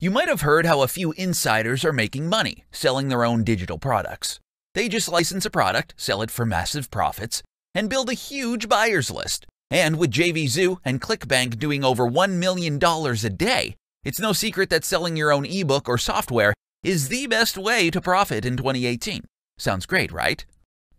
You might have heard how a few insiders are making money selling their own digital products. They just license a product, sell it for massive profits, and build a huge buyers list. And with JVZoo and ClickBank doing over $1 million a day, it's no secret that selling your own ebook or software is the best way to profit in 2018. Sounds great, right?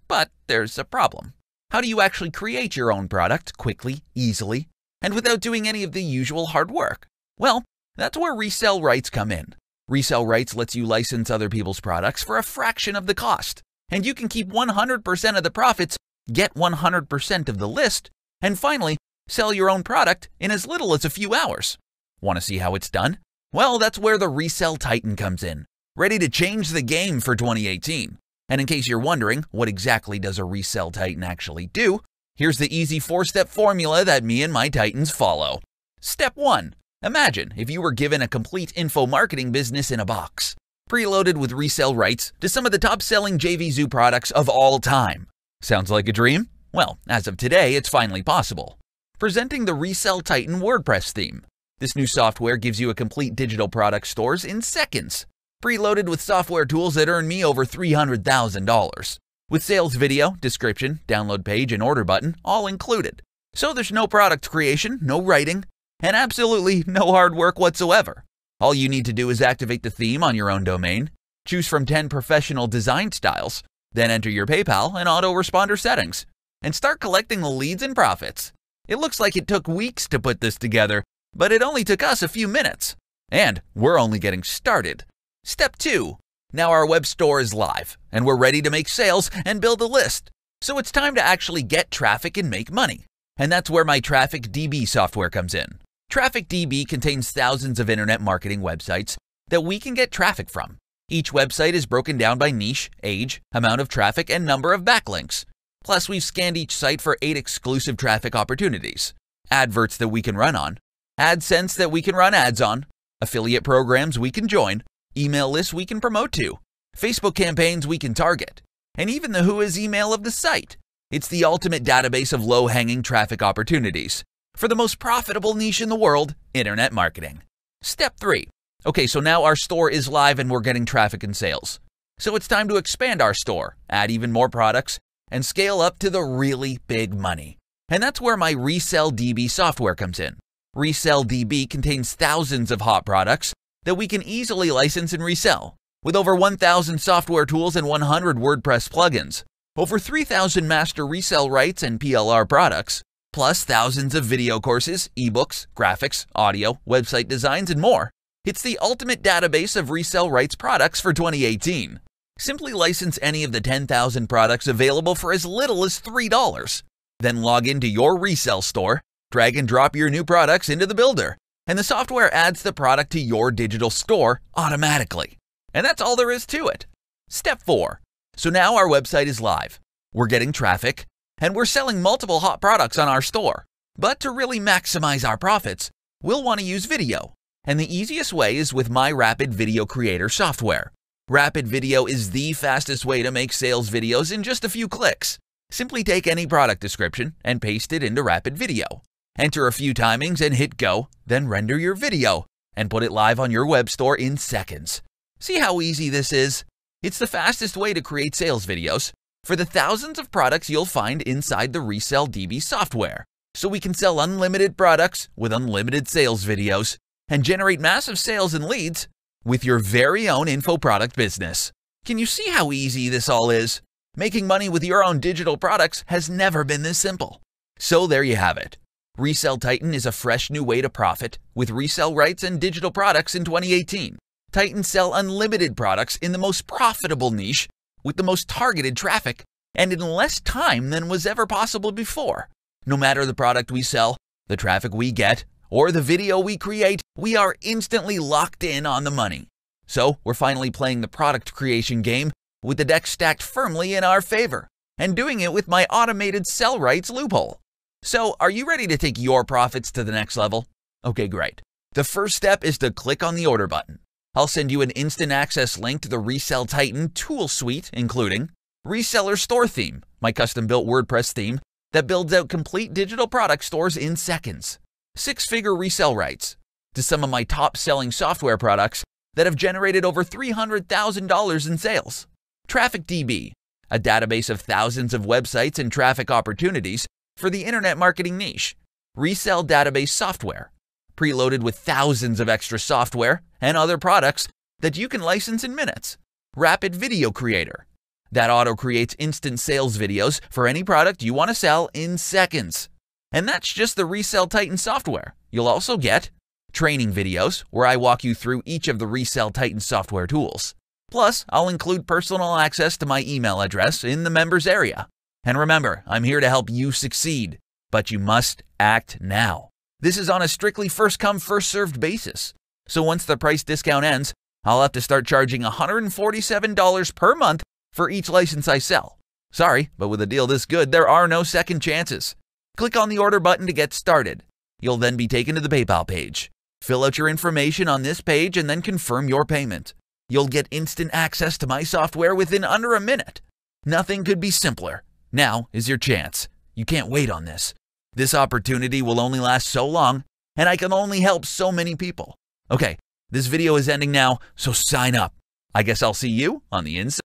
But there's a problem. How do you actually create your own product quickly, easily, and without doing any of the usual hard work? Well, that's where resell rights come in. Resell rights lets you license other people's products for a fraction of the cost, and you can keep 100% of the profits, get 100% of the list, and finally, sell your own product in as little as a few hours. Want to see how it's done? Well, that's where the Resell Titan comes in, ready to change the game for 2018. And in case you're wondering, what exactly does a Resell Titan actually do? Here's the easy four-step formula that me and my Titans follow. Step 1. Imagine if you were given a complete info marketing business in a box, preloaded with resale rights to some of the top selling JVZoo products of all time. Sounds like a dream? Well, as of today, it's finally possible. Presenting the Resell Titan WordPress theme. This new software gives you a complete digital product stores in seconds, preloaded with software tools that earn me over $300,000. With sales video, description, download page, and order button all included. So there's no product creation, no writing, and absolutely no hard work whatsoever. All you need to do is activate the theme on your own domain, choose from 10 professional design styles, then enter your PayPal and autoresponder settings, and start collecting the leads and profits. It looks like it took weeks to put this together, but it only took us a few minutes. And we're only getting started. Step 2. Now our web store is live, and we're ready to make sales and build a list. So it's time to actually get traffic and make money. And that's where my Traffic DB software comes in. TrafficDB contains thousands of internet marketing websites that we can get traffic from. Each website is broken down by niche, age, amount of traffic, and number of backlinks. Plus, we've scanned each site for eight exclusive traffic opportunities, adverts that we can run on, AdSense that we can run ads on, affiliate programs we can join, email lists we can promote to, Facebook campaigns we can target, and even the WHOIS email of the site. It's the ultimate database of low hanging traffic opportunities for the most profitable niche in the world, internet marketing. Step 3. Okay, so now our store is live and we're getting traffic and sales. So it's time to expand our store, add even more products, and scale up to the really big money. And that's where my Resell DB software comes in. Resell DB contains thousands of hot products that we can easily license and resell. With over 1,000 software tools and 100 WordPress plugins, over 3,000 master resell rights and PLR products, plus thousands of video courses, ebooks, graphics, audio, website designs, and more. It's the ultimate database of resell rights products for 2018. Simply license any of the 10,000 products available for as little as $3. Then log into your resell store, drag and drop your new products into the builder, and the software adds the product to your digital store automatically. And that's all there is to it. Step 4. So now our website is live. We're getting traffic, and we're selling multiple hot products on our store. But to really maximize our profits, we'll want to use video. And the easiest way is with my Rapid Video Creator software. Rapid Video is the fastest way to make sales videos in just a few clicks. Simply take any product description and paste it into Rapid Video. Enter a few timings and hit go, then render your video and put it live on your web store in seconds. See how easy this is? It's the fastest way to create sales videos for the thousands of products you'll find inside the Resell DB software. So we can sell unlimited products with unlimited sales videos and generate massive sales and leads with your very own info product business. Can you see how easy this all is? Making money with your own digital products has never been this simple. So there you have it. Resell Titan is a fresh new way to profit with resell rights and digital products in 2018. Titan sell unlimited products in the most profitable niche with the most targeted traffic and in less time than was ever possible before. No matter the product we sell, the traffic we get, or the video we create, we are instantly locked in on the money. So we're finally playing the product creation game with the deck stacked firmly in our favor and doing it with my automated sell rights loophole. So are you ready to take your profits to the next level? Okay, great. The first step is to click on the order button. I'll send you an instant access link to the Resell Titan tool suite, including Reseller Store Theme, my custom built WordPress theme that builds out complete digital product stores in seconds, six figure resell rights, to some of my top selling software products that have generated over $300,000 in sales. Traffic DB, a database of thousands of websites and traffic opportunities for the internet marketing niche. Resell database software, preloaded with thousands of extra software and other products that you can license in minutes. Rapid Video Creator, that auto creates instant sales videos for any product you want to sell in seconds. And that's just the Resell Titan software. You'll also get training videos where I walk you through each of the Resell Titan software tools. Plus, I'll include personal access to my email address in the members area. And remember, I'm here to help you succeed, but you must act now. This is on a strictly first come, first served basis. So once the price discount ends, I'll have to start charging $147 per month for each license I sell. Sorry, but with a deal this good, there are no second chances. Click on the order button to get started. You'll then be taken to the PayPal page. Fill out your information on this page and then confirm your payment. You'll get instant access to my software within under a minute. Nothing could be simpler. Now is your chance. You can't wait on this. This opportunity will only last so long, and I can only help so many people. Okay, this video is ending now, so sign up. I guess I'll see you on the inside.